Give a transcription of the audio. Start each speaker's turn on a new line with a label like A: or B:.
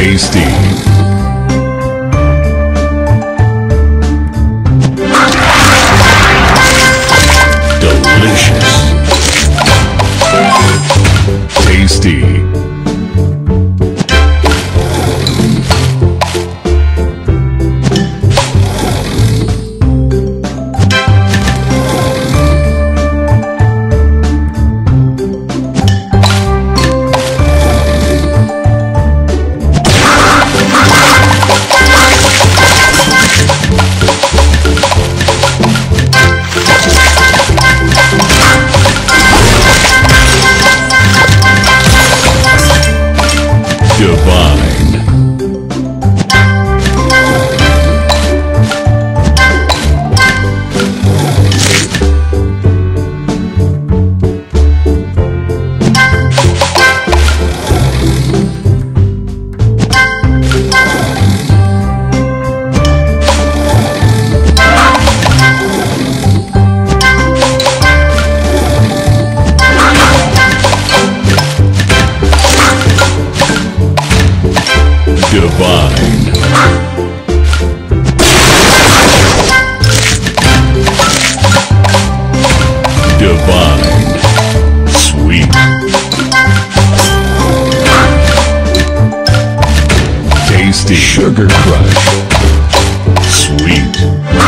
A: tasty. divine. Sweet. Tasty. Sugar Crush. Sweet.